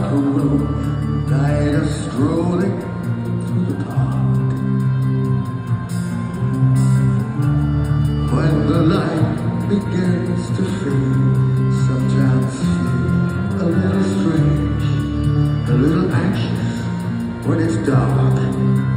afternoon, night is strolling through the dark. When the light begins to fade, sometimes feel a little strange, a little anxious when it's dark.